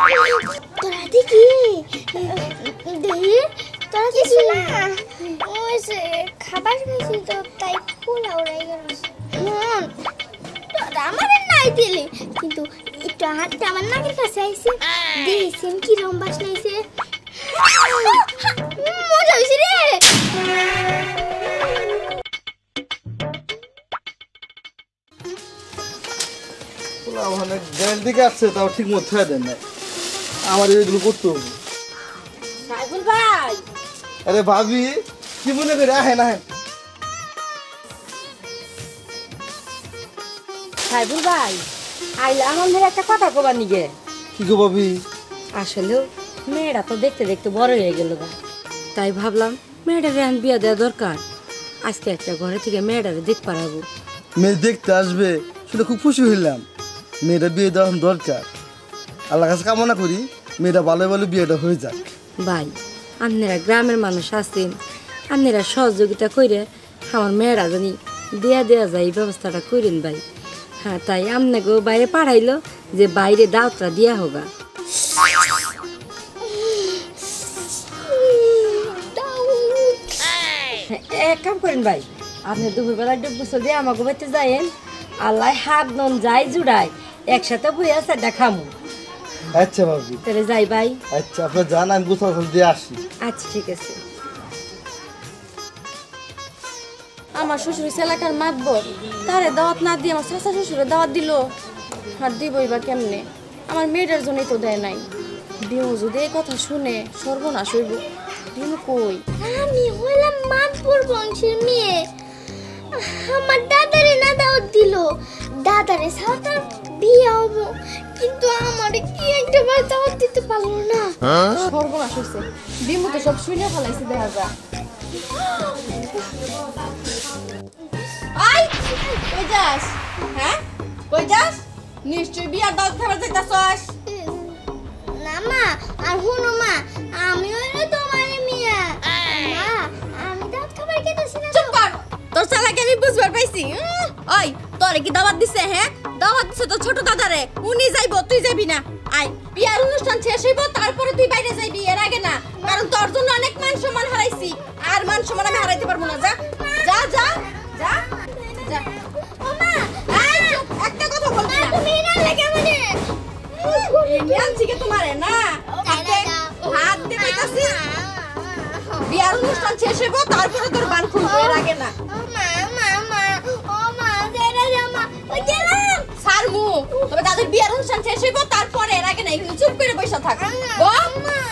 তোরা দেখি দেখি তোরা কিছু না। ওই যে খাবার খাইছি তো তাই ফুলা উড়াই গেল তোরা আমার নাই দিলি কিন্তু একটু হাতটা আমার নাকের কাছে আইছে। দিয়েছেন কিরম বাসনা আইছে মজা হয়েছে রে। ওখানে গ্যাস দিকে আসছে তাও ঠিক মতো দেন না। আমার এগুলো করতে হবে। সাইফুল ভাই। আরে ভাবি কি মনে করে? আহে না সাইফুল ভাই আইলে আমাদের একটা কথা কবার নিগে। কি গো ভাবি? আসলেও মেয়েটা তো দেখতে দেখতে বড় হয়ে গেল গা। তাই ভাবলাম মেয়েটার এখন বিয়া দেওয়া দরকার। আজকে একটা ঘরে থেকে মেয়েটারে দেখ পারাবো। মেয়ে দেখতে আসবে শুনে খুব খুশি হইলাম। মেয়েটা বিয়ে দেওয়া দরকার। আল্লাহ কাছে কামনা করি। মেয়েটা ভালো ভালো বিয়েটা হয়ে যাক। ভাই আপনারা গ্রামের মানুষ আছেন আপনারা সহযোগিতা করে আমার মেয়েরা জানি দেয়া দেয়া যায় এই ব্যবস্থাটা করেন ভাই। হ্যাঁ তাই আপনাকেও বাইরে পাঠাইলো যে বাইরে দাওয়াতটা দিয়া হোগা। এক কাম করেন ভাই আপনি দুপুরবেলা ডুব গোসল দিয়ে আমাকে বাড়িতে যাইন আল্লাহ হাত নন যাই জুড়াই একসাথে বইয়া আছে দেখামু আচ্ছা ভাবি। তাহলে যাই ভাই আচ্ছা আপনার জান আমি গোসল দিয়ে আসি। আচ্ছা ঠিক আছে। আমার শ্বশুর এলাকার মাতবর। তারে দাওয়াত না দিয়ে আমার চাচা শ্বশুরে দাওয়াত দিল? আর দিবই বা কেমনে? আমার মেয়েটার জন্যই তো দেয় নাই। ডিমু যদি এই কথা শুনে সর্বনাশ হইব। ডিমু কই? আমি হলাম মাতপুর বংশের মেয়ে। আমার দাদারে না দাওয়াত দিল। দাদারে সাঁতার বিয়ে হব। কিন্তু আমার কি একটা বার দাওয়াত দিতে পারল না? সর্বনাশ হইছে। ডিমু তো সব শুনে ফেলাইছে দেখা যা আই কই যাস? হ্যাঁ? কই যাস? নিশ্চয় বিয়ার দাওয়াত খাবার যাইতাছস। না মা আর হুনো মা আমি হইল তোমার মেয়ে। চালাকে আমি বুঝবার পাইছি। ওই তোরে কি দাওয়াত দিছে হ্যাঁ? দাওয়াত দিছে তো ছোট দাদারে। উনি যাইবো তুই যাবি না। আই বিয়ার অনুষ্ঠান শেষ হইব তারপরে তুই বাইরে যাইবি এর আগে না। কারণ তোর জন্য অনেক মান সম্মান হারাইছি। আর মান সম্মান আমি হারাইতে পারব না যা। যা যা যা। যা। ওমা এই চুপ, একটা কথা বলবি না তুমি না লাগে মানে ইন্ডিয়ান থেকে তোমারে না? হাত দে, হাত বিয়ার অনুষ্ঠান শেষ হইব তারপরে তোর বান খুলবো এর আগে না মা মা মা ও মা দেরা জামা ও গেলাম সারমু তবে তাদের বিয়ার অনুষ্ঠান শেষ হইব তারপরে এর আগে না এখানে চুপ করে বসে থাক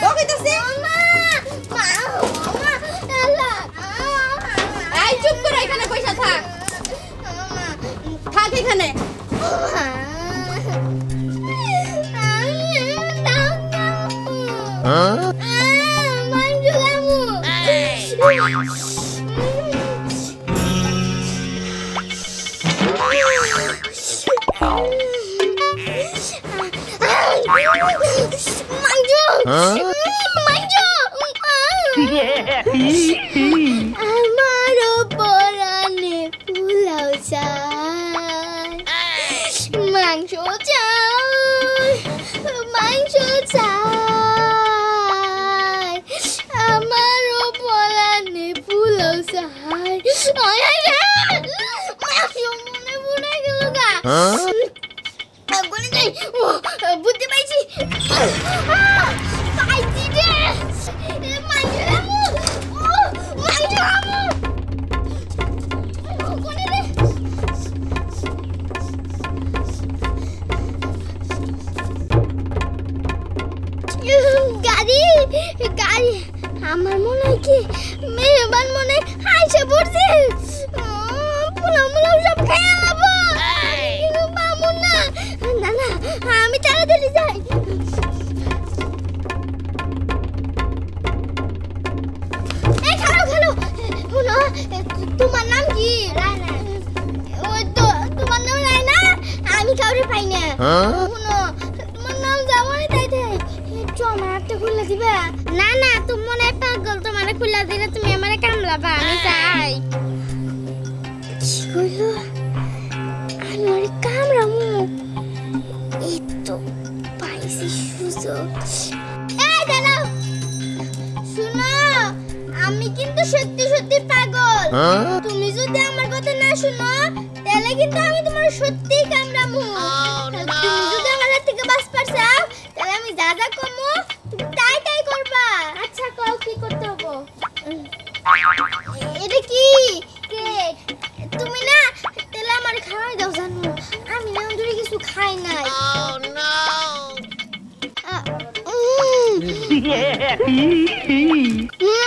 কইতাছি এই চুপ করে এখানে বসে থাক থাক এখানে Manju! Manju! আমার পরাণে পোলাও চাই মাংস চাই মাংস চাই আমার পরাণে পোলাও চাই আয় আয় রে! মাংস মনে পড়ে গেল গা বলে যাই ও বুদ্ধি পাইছি দিবা? না না তুমি মনে হয় পাগল তোমার খুলে দিলে তুমি আমারে কামলাবা আমি চাই। কি কইলো? আমি কামড়ামু? এই তো পাইছি সুযোগ। এই দাঁড়াও। শুনো আমি কিন্তু সত্যি সত্যি পাগল। তুমি যদি আমার কথা না শুনো তাহলে কিন্তু আমি তোমার সত্যিই কামড়ামু। তুমি যদি আমার হাত থেকে বাস পারছাও তাহলে আমি যা যা কমু করবা? আচ্ছা কও কি করতে হব? এটা কি? কেক তুমি না তাহলে আমার খাওয়াই দাও জানো। আমি না ধরে কিছু খাই নাই। আ, উম।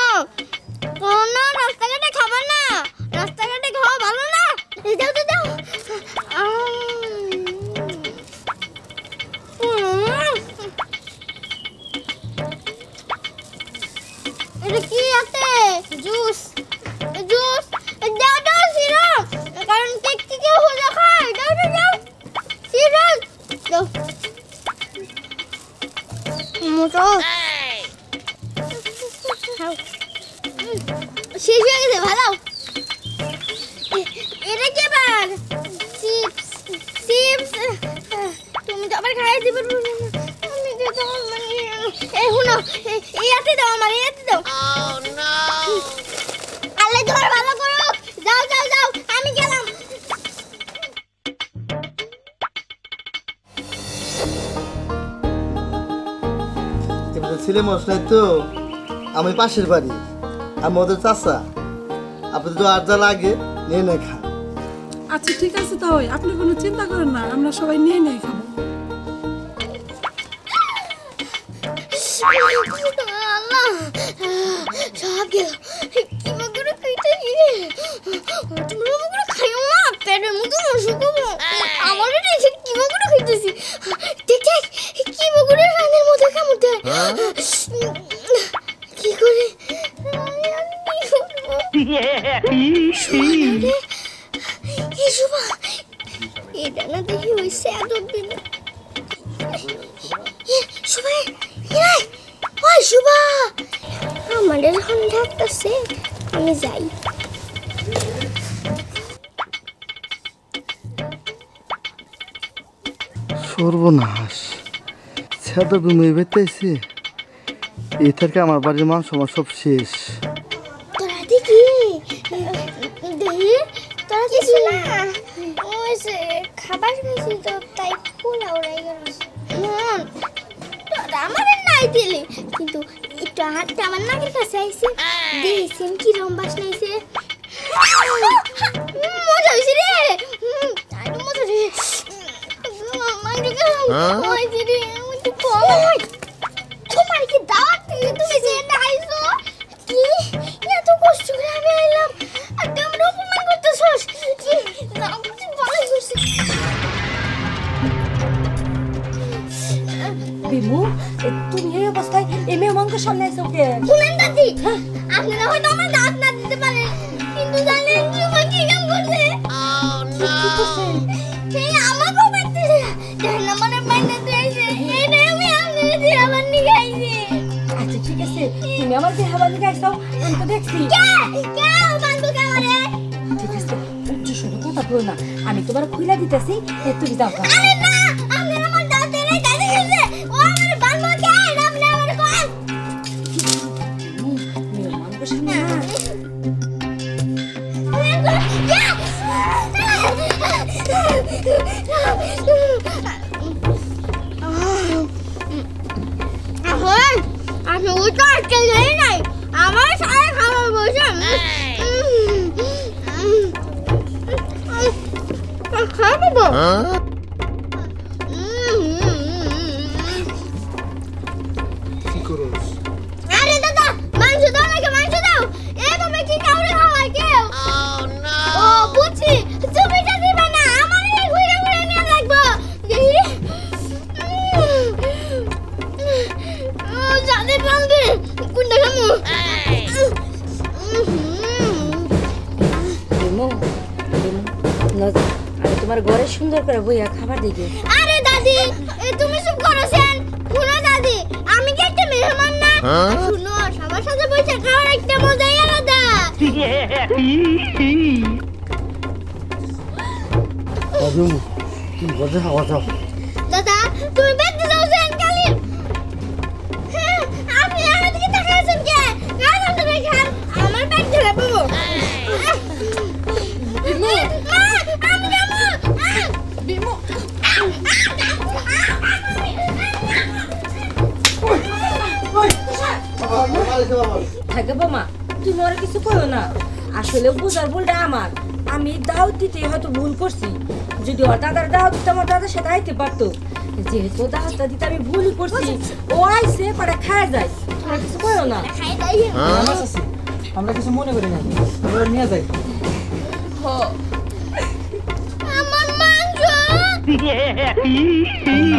এই শুনো এ- ইয়াতে দাও আমার ইয়াতে দাও। আল্লাহ তোমার ভালো করো। যাও যাও যাও আমি গেলাম। এবার ছেলে মশলাই তো আমি পাশের বাড়ি আমি ওদের চাষা আপনি তো আর যা লাগে নিয়ে নেয় খা আচ্ছা ঠিক আছে তাই আপনি কোনো চিন্তা করেন না আমরা সবাই নিয়ে নিয়ে খাব। আল্লাহ সব গেল কি বকুরে খাইতে গিয়ে তোমরা বকুরে খাইও না পেটের মতো অসুখ হব আমার এটা এসে কি খাইতেছি দেখ দেখ কি বকুরে রানের মধ্যে কামড় কি করে আমি আর কি করব? শোভা না দেখি ওই স্যাদ দিন আমি যাই। সর্বনাশ। ছেদা ঘুমিয়ে বেতাইছে এ থেকে আমার বাড়ির মানুষ আমার সব শেষ। তোরা দেখি। দেখি। তোরা কিছু না। ওই খাবার খাইছি তো তাই ফুল আউড়াই গেল। আমার নাই দিলি কিন্তু একটু হাতটা আমার নাকের কাছে আইছে। দেখছেন কি মজা রে। হুম, আরে মজা রে হয়েছে রে আমার তো তোমার কি দাওয়াত তুমি যে আইছো কি? এত কষ্ট করে আমি আইলাম। সামনে শুনেন দাদি আপনারা হয়তো আমার দাঁত না দিতে পারেন কিন্তু জানেন কি কাম করছে? আমাকেও জানেন আমার বাইরে দিয়েছে আমি আপনাদের দিয়ে নিয়ে আইছি আচ্ছা ঠিক আছে। তুমি আমার যে হাওয়া দিকে আসছো আমি তো দেখছি। কে? কে বান্ধব কামারে ঠিক আছে উচ্চ স্বরে কথা বলো না। আমি তোমার খুলে দিতেছি তুমি যাও। আরে না! এখন আপনি উল্টো আটকে গেলে নাই আমার সারা খাবার বসে খাব আমি তোমার ঘরে সুন্দর করে বইয়া খাবার দিকে আরে দাদি এ তুমি সব করেছেন শুনো দাদি আমি কি একটা মেহমান না? শুনো সবার সাথে বসে খাওয়ার একটা মজাই আলাদা। তুমি বসে খাওয়া না আসলে বুঝার ভুলটা আমার। আমি দাওয়াত দিতে হয়তো ভুল করছি। যদি ওর দাদার দাওয়াত দিতে আমার দাদার সাথে আইতে পারতো। যেহেতু দাওয়াতটা দিতে আমি ভুল করছি ও আইসে পরে খায় যায়। তোমরা কিছু করো না। খাই দাই আমার কিছু মনে করি না। আমরা নিয়ে যাই। আমার মাংস।